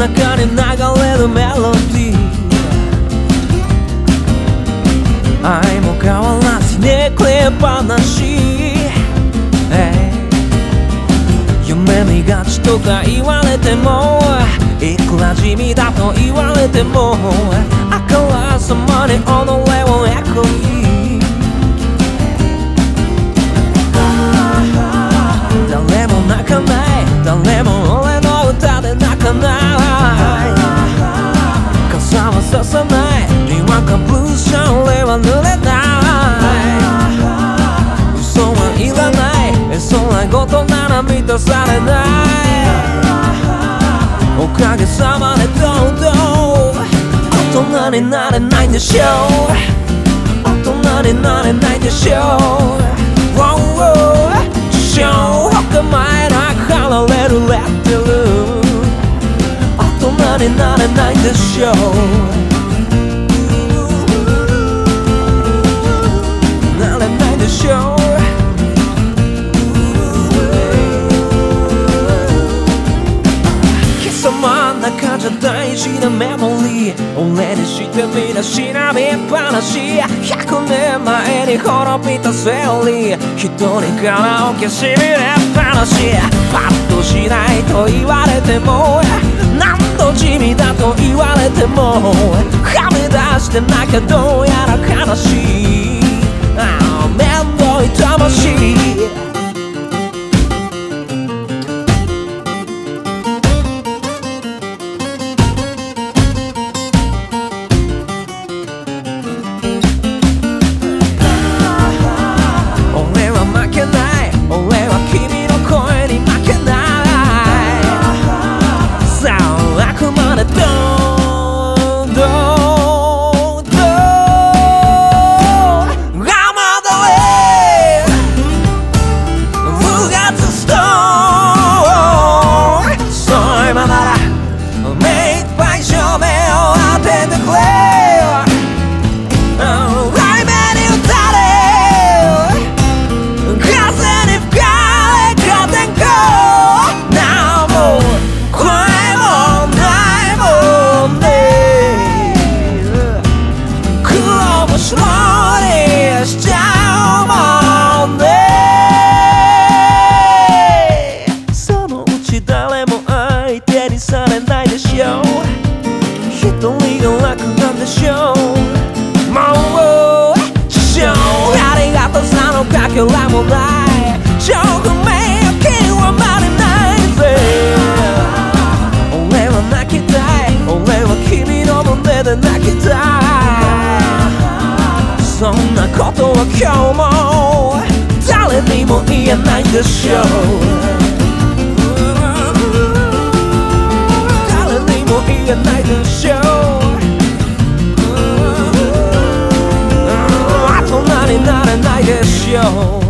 中に流れるメロディー。愛も変わらずねくれ話。夢見がちとか言われても。いくら地味だと言われても。あからさまに己をエコないにわかブーシャンレは濡れない嘘はいらない。そんなことなら満たされない。おかげさまでどうぞ大人になれないでしょう。大人になれないでしょう。Wow, 小学前な離れるレッテル。大人になれないんでしょう。事なメモリー。俺にしてみなしなみっぱなし。100年前に滅びたセオリー。一人カラオケしびれっぱなし。パッとしないと言われても。何度地味だと言われても。はみ出してなきゃどうやら悲しい。面倒い魂相手にされないでしょ。う一人が楽なんでしょう。もう師匠ありがとさのかけらもない証拠名誉はまれないぜ。俺は泣きたい。俺は君の胸で泣きたい。そんなことは今日も誰にも言えないでしょう。大